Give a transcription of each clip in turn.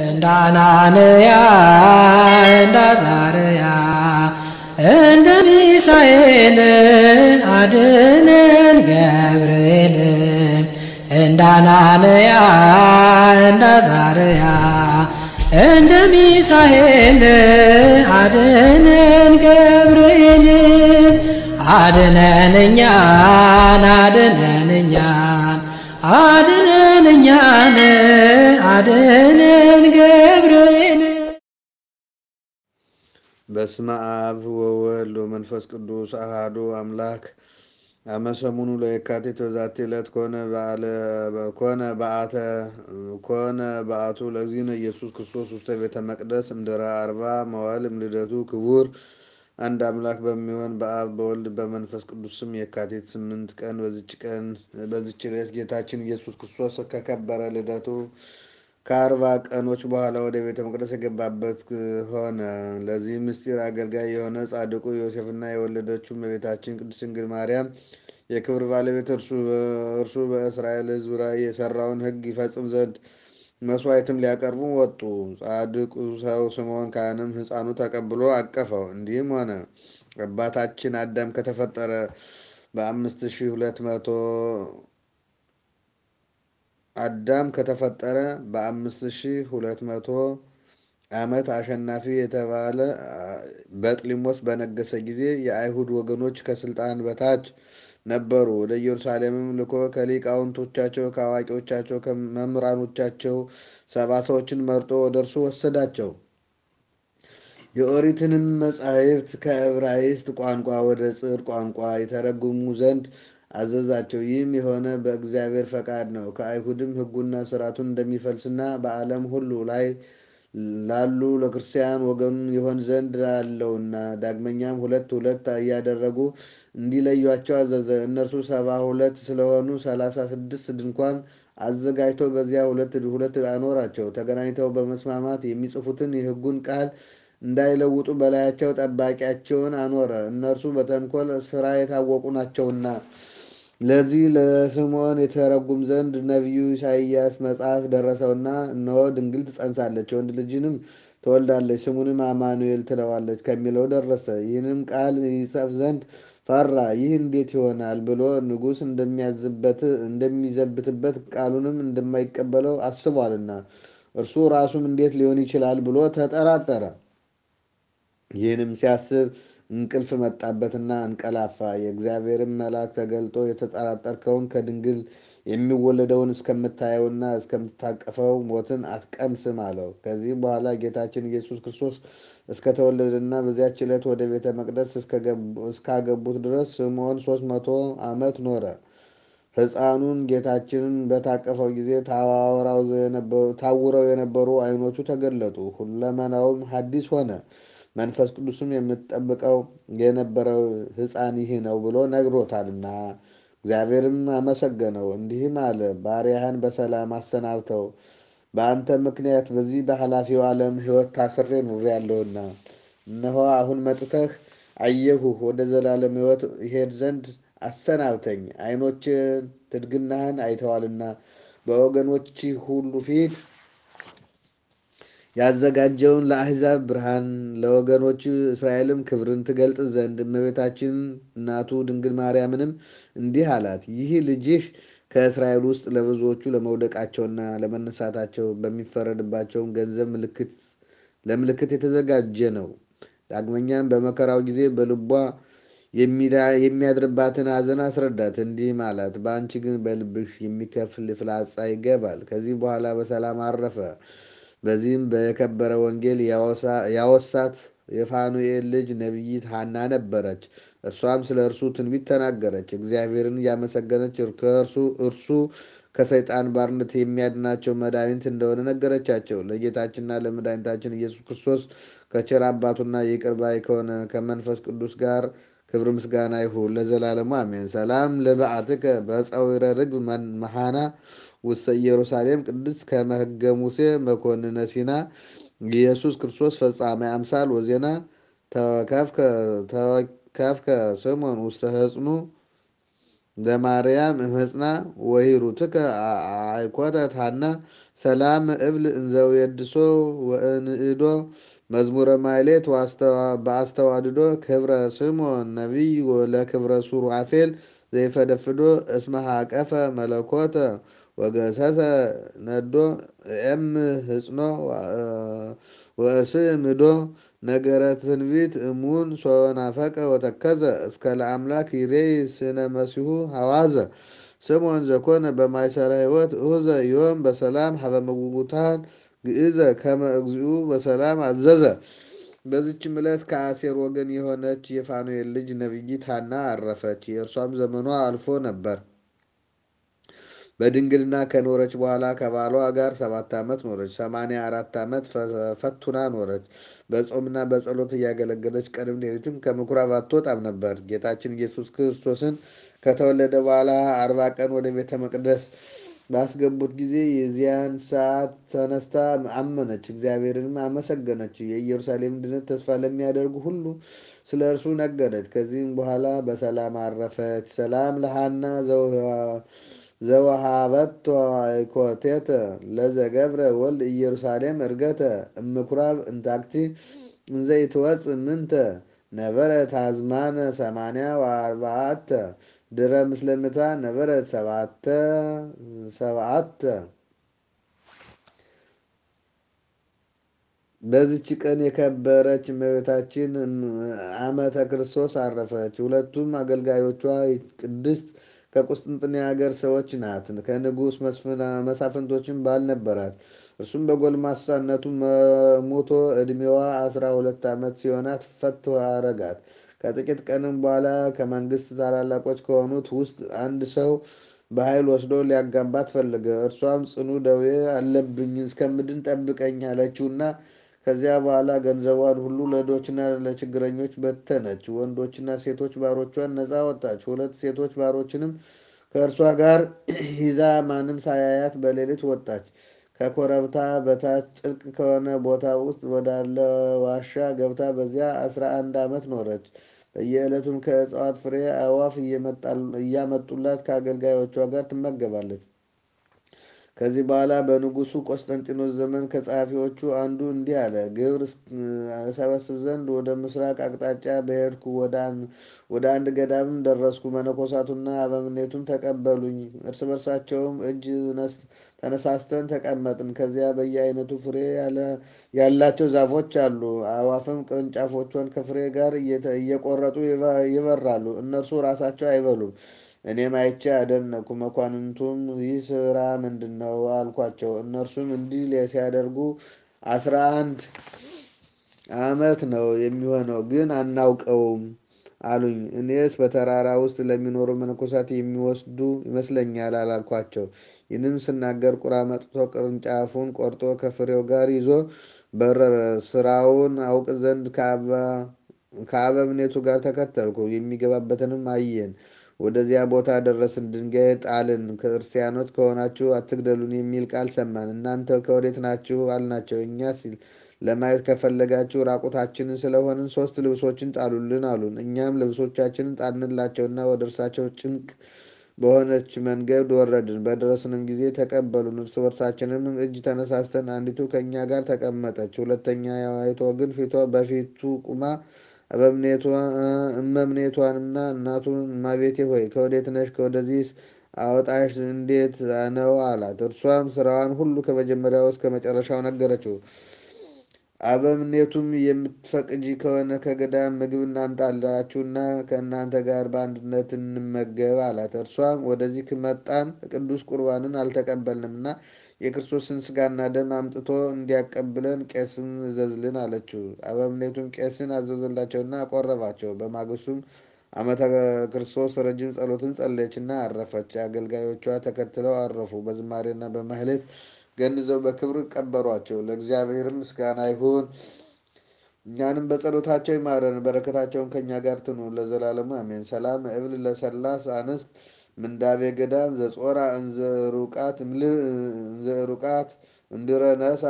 እንዳናንያ እንዳዛርያ እንደ ሚሳኤል አድነን ገብርኤል እንዳናንያ እንዳዛርያ እንደ ሚሳኤል አድነን ገብርኤል አድነን እኛን አድነን እኛን አድነን በስመ አብ ወወልድ ወመንፈስ ቅዱስ አሃዱ አምላክ። አመሰሙኑ ለየካቲት በዛቲ ዕለት ኮነ ኮነ በአተ ኮነ በአቱ ለእግዚእነ ኢየሱስ ክርስቶስ ውስተ ቤተ መቅደስ እምድኅረ አርባ መዋዕል እምልደቱ ክቡር አንድ አምላክ በሚሆን በአብ በወልድ በመንፈስ ቅዱስ ስም የካቲት ስምንት ቀን በዚች ቀን በዚች ዕለት ጌታችን ኢየሱስ ክርስቶስ ከከበረ ልደቱ ከአርባ ቀኖች በኋላ ወደ ቤተ መቅደስ የገባበት ሆነ። ለዚህ ምስጢር አገልጋይ የሆነ ጻድቁ ዮሴፍና የወለደችው እመቤታችን ቅድስት ድንግል ማርያም የክብር ባለቤት እርሱ በእስራኤል ሕዝብ ላይ የሰራውን ሕግ ይፈጽም ዘንድ መስዋዕትም ሊያቀርቡ ወጡ። ጻድቁ ሰው ስምዖን ካህንም ሕፃኑ ተቀብሎ አቀፈው። እንዲህም ሆነ አባታችን አዳም ከተፈጠረ በአምስት ሺህ ሁለት መቶ አዳም ከተፈጠረ በአምስት ሺህ ሁለት መቶ ዓመት አሸናፊ የተባለ በጥሊሞስ በነገሰ ጊዜ የአይሁድ ወገኖች ከስልጣን በታች ነበሩ። ወደ ኢየሩሳሌምም ልኮ ከሊቃውንቶቻቸው ከአዋቂዎቻቸው ከመምህራኖቻቸው ሰባ ሰዎችን መርጦ ወደ እርሱ ወሰዳቸው። የኦሪትንም መጻሕፍት ከዕብራይስጥ ቋንቋ ወደ ጽር ቋንቋ የተረጉሙ ዘንድ አዘዛቸው። ይህም የሆነ በእግዚአብሔር ፈቃድ ነው። ከአይሁድም ሕጉና ስርዓቱን እንደሚፈልስና በዓለም ሁሉ ላይ ላሉ ለክርስቲያን ወገኑ ይሆን ዘንድ አለውና። ዳግመኛም ሁለት ሁለት እያደረጉ እንዲለዩቸው አዘዘ። እነርሱ ሰባ ሁለት ስለሆኑ ሰላሳ ስድስት ድንኳን አዘጋጅቶ በዚያ ሁለት ሁለት አኖራቸው። ተገናኝተው በመስማማት የሚጽፉትን የሕጉን ቃል እንዳይለውጡ በላያቸው ጠባቂያቸውን አኖረ። እነርሱ በተንኮል ስራ የታወቁ ናቸውና። ለዚህ ለስምዖን የተረጉም ዘንድ ነቢዩ ኢሳይያስ መጽሐፍ ደረሰውና እነሆ ድንግል ትጸንሳለች፣ ወንድ ልጅንም ትወልዳለች፣ ስሙንም አማኑኤል ትለዋለች ከሚለው ደረሰ። ይህንም ቃል ይጽፍ ዘንድ ፈራ። ይህ እንዴት ይሆናል ብሎ ንጉሥ እንደሚዘብትበት ቃሉንም እንደማይቀበለው አስቧልና እርሱ ራሱም እንዴት ሊሆን ይችላል ብሎ ተጠራጠረ። ይህንም ሲያስብ እንቅልፍ መጣበትና እንቀላፋ። የእግዚአብሔርን መልአክ ተገልጦ የተጠራጠርከውን ከድንግል የሚወለደውን እስከምታየውና እስከምታቀፈው ሞትን አትቀምስም አለው። ከዚህም በኋላ ጌታችን ኢየሱስ ክርስቶስ እስከተወለደና በዚያች ዕለት ወደ ቤተ መቅደስ እስካገቡት ድረስ ስምዖን ሶስት መቶ ዓመት ኖረ። ሕፃኑን ጌታችንን በታቀፈው ጊዜ ታውረው የነበሩ ዓይኖቹ ተገለጡ፣ ሁለመናውም ሐዲስ ሆነ። መንፈስ ቅዱስም የምትጠብቀው የነበረው ሕፃን ይህ ነው ብሎ ነግሮታልና። እግዚአብሔርም አመሰገነው፣ እንዲህም አለ፣ ባሪያህን በሰላም አሰናብተው። በአንተ ምክንያት በዚህ በኃላፊው ዓለም ሕይወት ታስሬ ኑሬያለሁና፣ እነሆ አሁን መጥተህ አየሁህ። ወደ ዘላለም ሕይወት ይሄድ ዘንድ አሰናብተኝ። ዓይኖችን ትድግናህን አይተዋልና በወገኖች ሁሉ ፊት ያዘጋጀውን ለአሕዛብ ብርሃን ለወገኖች እስራኤልም ክብርን ትገልጥ ዘንድ እመቤታችን እናቱ ድንግል ማርያምንም እንዲህ አላት፣ ይህ ልጅህ ከእስራኤል ውስጥ ለብዙዎቹ ለመውደቃቸውና ለመነሳታቸው በሚፈረድባቸውም ገንዘብ ምልክት ለምልክት የተዘጋጀ ነው። ዳግመኛም በመከራው ጊዜ በልቧ የሚያድርባትን ሐዘን አስረዳት፣ እንዲህም አላት፣ በአንቺ ግን በልብሽ የሚከፍል ፍላጻ ይገባል። ከዚህ በኋላ በሰላም አረፈ። በዚህም በከበረ ወንጌል ያወሳት የፋኑኤል ልጅ ነቢይት ሐና ነበረች። እርሷም ስለ እርሱ ትንቢት ተናገረች። እግዚአብሔርን እያመሰገነች ከእርሱ እርሱ ከሰይጣን ባርነት የሚያድናቸው መድኃኒት እንደሆነ ነገረቻቸው። ለጌታችንና ለመድኃኒታችን ኢየሱስ ክርስቶስ ከቸር አባቱና ይቅር ባይ ከሆነ ከመንፈስ ቅዱስ ጋር ክብር ምስጋና ይሁን ለዘላለሙ አሜን። ሰላም ለበዓትከ በፀዊረ ርግብ መሃና ውስተ ኢየሩሳሌም ቅድስት ከመ ሕገ ሙሴ መኮንነ ሲና ኢየሱስ ክርስቶስ ፈጻሜ አምሳል ወዜና ተወከፍከ ስምዖን ውስተ ህጽኑ ዘማርያም እምህፅና ወሂሩትከ አይኮተት ሐና ሰላም እብል እንዘውየድሶ ወእንእዶ መዝሙረ ማይሌት በአስተዋድዶ ክብረ ስምዖን ነቢይ ለክብረ ሱራፌል ዘይፈደፍዶ እስመ ሀቀፈ መለኮተ ወገሰሰ ነዶ ኤም ህጽኖ ወእስምዶ ነገረ ትንቢት እሙን ሶናፈቀ ወተከዘ እስከ ለአምላክ ይሬይ ስነ መሲሁ ሐዋዘ ስምዖን ዘኮነ በማይሰራ ህይወት እሁዘ ዮም በሰላም ሀበ ምውታን ግእዘ ከመ እግዚኡ በሰላም አዘዘ። በዚችም ዕለት ከአሴር ወገን የሆነች የፋኑኤል ልጅ ነቢይት ሐና አረፈች። የእርሷም ዘመኗ አልፎ ነበር። በድንግልና ከኖረች በኋላ ከባሏ ጋር ሰባት ዓመት ኖረች። ሰማንያ አራት ዓመት ፈቱና ኖረች። በጾምና በጸሎት እያገለገለች ቀንም ሌሊትም ከምኩራብ አትወጣም ነበር። ጌታችን ኢየሱስ ክርስቶስን ከተወለደ በኋላ አርባ ቀን ወደ ቤተ መቅደስ ባስገቡት ጊዜ የዚያን ሰዓት ተነስታ አመነች፣ እግዚአብሔርንም አመሰገነች። የኢየሩሳሌም ድነት ተስፋ ለሚያደርጉ ሁሉ ስለ እርሱ ነገረች። ከዚህም በኋላ በሰላም አረፈች። ሰላም ለሃና ዘወሃበቶ አይኮቴተ ለዘገብረ ወልድ ኢየሩሳሌም እርገተ እምኩራብ እንታክቲ እንዘይትወፅ ምንተ ነበረት አዝማነ ሰማንያ ወአርባዓተ ድረ ምስለምታ ነበረት ሰባተ ሰብዓተ። በዚች ቀን የከበረች እመቤታችን ዓመተ ክርስቶስ አረፈች። ሁለቱም አገልጋዮቿ ቅድስት ከቁስጥንጥንያ ሀገር ሰዎች ናት። ከንጉሥ መሳፍንቶችን ባል ነበራት። እርሱም በጎልማሳነቱ ሞቶ ዕድሜዋ አስራ ሁለት ዓመት ሲሆናት ፈቶ አረጋት። ከጥቂት ቀንም በኋላ ከመንግስት ታላላቆች ከሆኑት ውስጥ አንድ ሰው በኃይል ወስዶ ሊያጋባት ፈለገ። እርሷም ጽኑ ደዌ አለብኝ እስከምድን ጠብቀኝ አለችውና ከዚያ በኋላ ገንዘቧን ሁሉ ለድሆችና ለችግረኞች በተነች። ወንዶችና ሴቶች ባሮቿን ነፃ ወጣች። ሁለት ሴቶች ባሮችንም ከእርሷ ጋር ይዛ ማንም ሳያያት በሌሊት ወጣች። ከኮረብታ በታች ጭልቅ ከሆነ ቦታ ውስጥ ወዳለ ዋሻ ገብታ በዚያ አስራ አንድ ዓመት ኖረች። በየዕለቱም ከእጽዋት ፍሬ አዕዋፍ እያመጡላት ከአገልጋዮቿ ጋር ትመገባለች። ከዚህ በኋላ በንጉሱ ቆስጠንጢኖስ ዘመን ከጸሐፊዎቹ አንዱ እንዲህ አለ። ግብር እሰበስብ ዘንድ ወደ ምስራቅ አቅጣጫ በሄድኩ ወደ አንድ ገዳምም ደረስኩ። መነኮሳቱና አበምኔቱም ተቀበሉኝ። እርስ በርሳቸውም እጅ ተነሳስተን ተቀመጥን። ከዚያ በየአይነቱ ፍሬ ያላቸው ዛፎች አሉ። አዕዋፍም ቅርንጫፎቿን ከፍሬ ጋር እየቆረጡ ይበራሉ። እነርሱ ራሳቸው አይበሉም። እኔም አይቼ አደነኩ። መኳንንቱም ይህ ስራ ምንድን ነው አልኳቸው። እነርሱም እንዲህ ሲያደርጉ አስራ አንድ ዓመት ነው የሚሆነው፣ ግን አናውቀውም አሉኝ። እኔስ በተራራ ውስጥ ለሚኖሩ መነኮሳት የሚወስዱ ይመስለኛል አላልኳቸው። ይህንም ስናገር ቁራ መጥቶ ቅርንጫፉን ቆርጦ ከፍሬው ጋር ይዞ በረረ። ስራውን አውቅ ዘንድ ከአበምኔቱ ጋር ተከተልኩ። የሚገባበትንም አየን። ወደዚያ ቦታ ደረስን። ድንጋይ ጣልን። ክርስቲያኖች ከሆናችሁ አትግደሉን የሚል ቃል ሰማን። እናንተ ከወዴት ናችሁ አልናቸው። እኛ ሲል ለማየት ከፈለጋችሁ ራቁታችንን ስለሆንን ሶስት ልብሶችን ጣሉልን አሉን። እኛም ልብሶቻችንን ጣልንላቸውና ወደ እርሳቸው ጭንቅ በሆነች መንገድ ወረድን። በደረስንም ጊዜ ተቀበሉን። እርስ በርሳችንም እጅ ተነሳስተን አንዲቱ ከእኛ ጋር ተቀመጠች። ሁለተኛ ያዋይቶ ግን ፊቷ በፊቱ ቁማ እመምኔቷንና እናቱን እማቤቴ ሆይ ከወዴት ነሽ? ከወደዚህስ አወጣሽ እንዴት ነው አላት። እርሷም ስራዋን ሁሉ ከመጀመሪያው እስከ መጨረሻው ነገረችው። አበምኔቱም የምትፈቅጂ ከሆነ ከገዳም ምግብ እናምጣላችሁና ከእናንተ ጋር በአንድነት እንመገብ አላት። እርሷም ወደዚህ መጣን ቅዱስ ቁርባንን አልተቀበልንምና የክርስቶስን ስጋና ደም አምጥቶ እንዲያቀብለን ቄስን እዘዝልን አለችው። አበምኔቱም ቄስን አዘዘላቸውና አቆረባቸው። በማግስቱም ዓመተ ክርስቶስ ረጅም ጸሎትን ጸለየችና አረፈች። አገልጋዮቿ ተከትለው አረፉ። በዝማሬና በማህሌት ገንዘው በክብር ቀበሯቸው። ለእግዚአብሔርም ምስጋና ይሁን። እኛንም በጸሎታቸው ይማረን፣ በረከታቸውን ከእኛ ጋር ትኑ ለዘላለሙ አሜን። ሰላም እብል ለሰላስ አንስት ምንዳቤ ገዳም ዘጾራ እንዘሩቃት እንዘሩቃት እንድረ ነሳ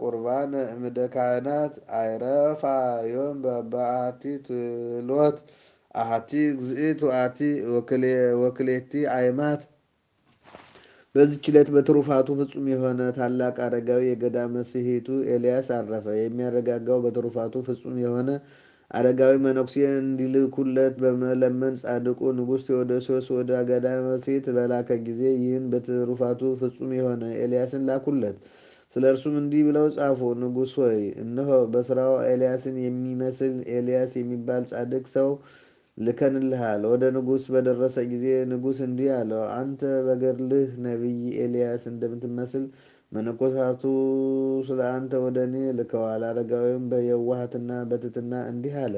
ቁርባን እምደ ካህናት አይረፋ ዮም በአቲ ትሎት አሃቲ እግዚእት አቲ ወክሌቲ አይማት በዚች ዕለት በትሩፋቱ ፍጹም የሆነ ታላቅ አረጋዊ የገዳመ ስሂቱ ኤልያስ አረፈ። የሚያረጋጋው በትሩፋቱ ፍጹም የሆነ አረጋዊ መነኩሴ እንዲልኩለት በመለመን ጻድቁ ንጉሥ ቴዎዶሲዎስ ወደ ገዳመ ስሂት በላከ ጊዜ ይህን በትሩፋቱ ፍጹም የሆነ ኤልያስን ላኩለት። ስለ እርሱም እንዲህ ብለው ጻፉ። ንጉሥ ሆይ እነሆ በስራው ኤልያስን የሚመስል ኤልያስ የሚባል ጻድቅ ሰው ልከንልሃል። ወደ ንጉሥ በደረሰ ጊዜ ንጉሥ እንዲህ አለው፣ አንተ በገድልህ ነቢይ ኤልያስ እንደምትመስል መነኮሳቱ ስለ አንተ ወደ እኔ ልከዋል። አረጋዊም በየዋህትና በትሕትና እንዲህ አለ፣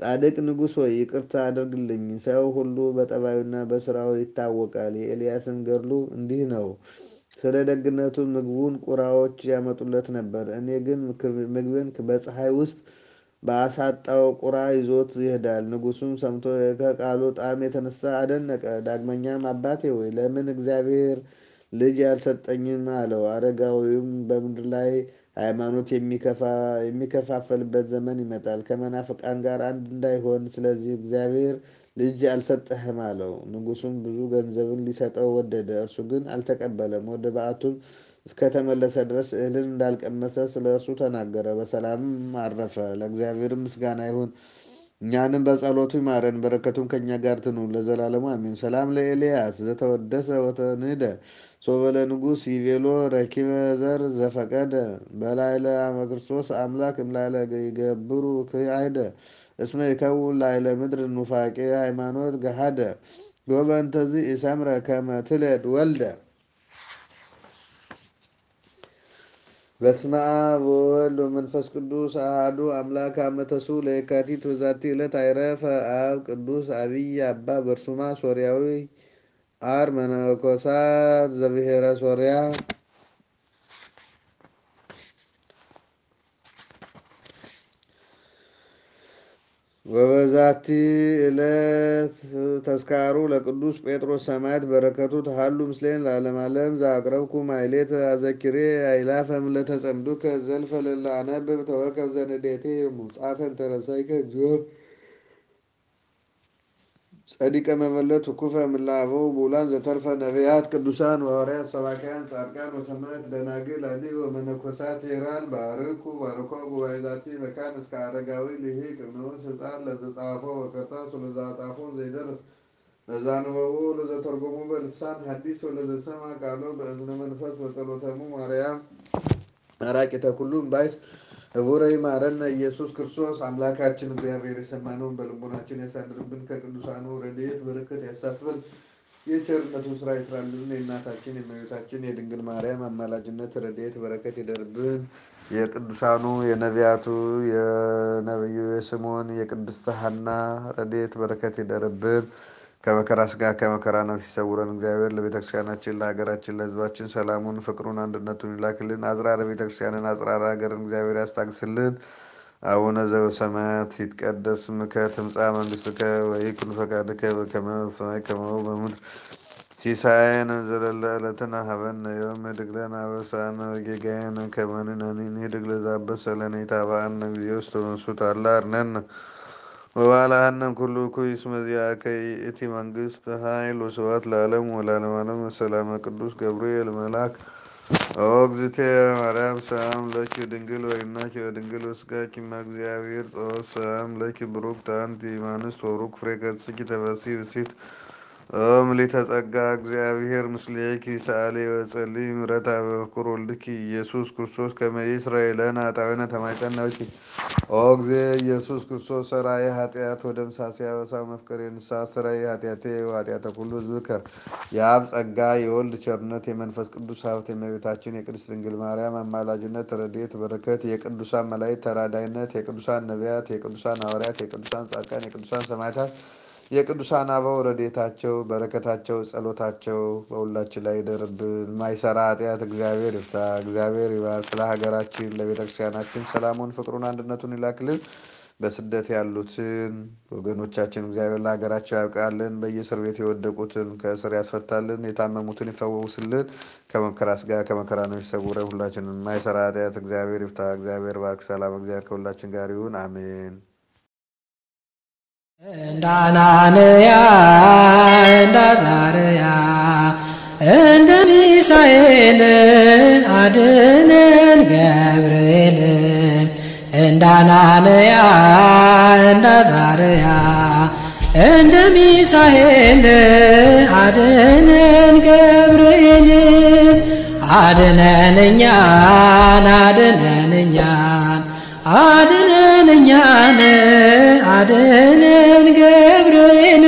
ጻድቅ ንጉሥ ሆይ ይቅርታ አድርግልኝ። ሰው ሁሉ በጠባዩና በስራው ይታወቃል። የኤልያስም ገድሉ እንዲህ ነው። ስለ ደግነቱ ምግቡን ቁራዎች ያመጡለት ነበር። እኔ ግን ምግብን በፀሐይ ውስጥ በአሳጣው ቁራ ይዞት ይሄዳል። ንጉሱም ሰምቶ ከቃሉ ጣዕም የተነሳ አደነቀ። ዳግመኛም አባቴ ሆይ ለምን እግዚአብሔር ልጅ ያልሰጠኝም አለው። አረጋዊውም በምድር ላይ ሃይማኖት የሚከፋፈልበት ዘመን ይመጣል፣ ከመናፍቃን ጋር አንድ እንዳይሆን ስለዚህ እግዚአብሔር ልጅ አልሰጠህም አለው። ንጉሱም ብዙ ገንዘብን ሊሰጠው ወደደ። እርሱ ግን አልተቀበለም። ወደ በዓቱም እስከተመለሰ ድረስ እህልን እንዳልቀመሰ ስለ እርሱ ተናገረ። በሰላምም አረፈ። ለእግዚአብሔርም ምስጋና ይሁን፣ እኛንም በጸሎቱ ይማረን፣ በረከቱም ከእኛ ጋር ትኑር ለዘላለሙ አሜን። ሰላም ለኤልያስ ዘተወደሰ ወተንህደ ሶበለ ንጉሥ ይቤሎ ረኪበ ዘር ዘፈቀደ። በላይለ ክርስቶስ አምላክ እምላይለ ይገብሩ ክይአይደ እስመ ይከውን ላይለ ምድር ኑፋቄ ሃይማኖት ገሃደ። ጎበንተዚ ኢሰምረ ከመ ትለድ ወልደ። በስመ አብ ወወልድ ወመንፈስ ቅዱስ አሐዱ አምላክ አመተሱ ለየካቲት በዛቲ ዕለት አይረፈ። አብ ቅዱስ አብይ አባ በርሱማ ሶርያዊ አር መነኮሳት ዘብሔረ ሶርያ። ወበዛቲ ዕለት ተስካሩ ለቅዱስ ጴጥሮስ ሰማዕት በረከቱ ተሃሉ ምስሌን ለዓለመ ዓለም ዘአቅረብኩ ማሕሌተ አዘኪሬ አእላፈ እምለተጸምዱከ ዘልፈ ለለ አነብብ ተወከፍ ዘንዴቴ ሙጻፈ እንተረሰይከ እግዚኦ ጸዲቀ መበለት ውኩፈ እምላአበው ቡላን ዘተርፈ ነቢያት ቅዱሳን ወሐዋርያት ሰባክያን ጻድቃን ወሰማዕት ደናግል አዲ ወመነኮሳት ሄራን ባርኩ ባርኮ ጉባኤ ዛቲ መካን እስከ አረጋዊ ልሂቅ ንዑስ ሕፃን ለዘጻፎ ወከርታስ ወለዘአጻፎ ዘይደርስ ለዛንበቡ ለዘተርጎሙ በልሳን ሐዲስ ወለዘሰማ ቃሎ በእዝነ መንፈስ በጸሎተሙ ማርያም አራቂተ ኩሉም ባይስ ህቡረ ይማረነ ኢየሱስ ክርስቶስ አምላካችን እግዚአብሔር የሰማነውን በልቦናችን ያሳድርብን። ከቅዱሳኑ ረድኤት በረከት ያሳፍን። የቸርነቱን ስራ ይስራልን። የእናታችን የእመቤታችን የድንግል ማርያም አማላጅነት ረድኤት በረከት ይደርብን። የቅዱሳኑ የነቢያቱ የነቢዩ የስምዖን የቅድስት ሐና ረድኤት በረከት ይደርብን። ከመከራ ስጋ ከመከራ ነፍስ ይሰውረን እግዚአብሔር። ለቤተክርስቲያናችን፣ ለሀገራችን፣ ለሕዝባችን ሰላሙን፣ ፍቅሩን፣ አንድነቱን ይላክልን። አጽራረ ቤተክርስቲያንን፣ አጽራረ ሀገርን እግዚአብሔር ያስታግስልን። አቡነ ዘበሰማያት ይትቀደስ ስምከ ትምጻእ መንግስትከ ወይኩን ፈቃድከ በከመ በሰማይ ከማሁ በምድር ሲሳየነ ዘለለ ዕለትነ ሀበነ ዮም ንኅድግ ለነ አበሳነ ወጌጋየነ ከመ ንሕነኒ ንኅድግ ለዘአበሰ ለነ ኢታብአነ እግዚኦ ውስተ መንሱት አላ አርነነ ወባልሐነ ኩሉ እኩይ እስመ ዚአከ ይእቲ መንግስት ኃይል ወስብሐት ለዓለሙ ወለዓለመ ዓለም። ሰላመ ቅዱስ ገብርኤል መልአክ ኦ እግዝእትየ ማርያም ሰላም ለኪ ድንግል ወይናኪ ወድንግል ወስጋኪ እግዚአብሔር ጸወት ሰላም ለኪ ብሩክት አንቲ እማንስት ወቡሩክ ፍሬ ከርሥኪ ተፈሥሒ ብእሲት ምልዕተ ጸጋ እግዚአብሔር ምስሌኪ ሰአሊ ወጸልዪ ምሕረተ በፍቁር ወልድኪ ኢየሱስ ክርስቶስ ከመ ይስረይ ለነ ኃጣውኢነ ኦ እግዝእ ኢየሱስ ክርስቶስ ሠራዬ ኃጢአት ወደምሳሴ አበሳ መፍቀሬ ንስሐ ሠራዬ ኃጢአቴ ወኃጢአተ ኩሉ ሕዝብከ የአብ ጸጋ የወልድ ቸርነት የመንፈስ ቅዱስ ሀብት የእመቤታችን የቅድስት ድንግል ማርያም አማላጅነት ረድኤት በረከት የቅዱሳን መላእክት ተራዳይነት የቅዱሳን ነቢያት የቅዱሳን ሐዋርያት የቅዱሳን ጻድቃን የቅዱሳን ሰማዕታት የቅዱሳን አበው ረድኤታቸው በረከታቸው ጸሎታቸው በሁላችን ላይ ይደርብን። ማይሰራ ኃጢአት እግዚአብሔር ይፍታ። እግዚአብሔር ይባርክ። ለሀገራችን ለቤተ ክርስቲያናችን ሰላሙን፣ ፍቅሩን፣ አንድነቱን ይላክልን። በስደት ያሉትን ወገኖቻችን እግዚአብሔር ለሀገራቸው ያብቃልን። በየእስር ቤት የወደቁትን ከእስር ያስፈታልን። የታመሙትን ይፈወስልን። ከመከራ ስጋ ከመከራ ነው ይሰውረን። ሁላችንን ማይሰራ ኃጢአት እግዚአብሔር ይፍታ። እግዚአብሔር ባርክ። ሰላም እግዚአብሔር ከሁላችን ጋር ይሁን። አሜን። እንዳናንያ እንዳዛርያ እንደሚ ሚሳኤል አድነን ገብርኤል እንዳናንያ እንዳዛርያ እንደ ሚሳኤል አድነን ገብርኤል አድነን እኛን አድነን እኛን አድነን እኛን አድነን ገብርኤል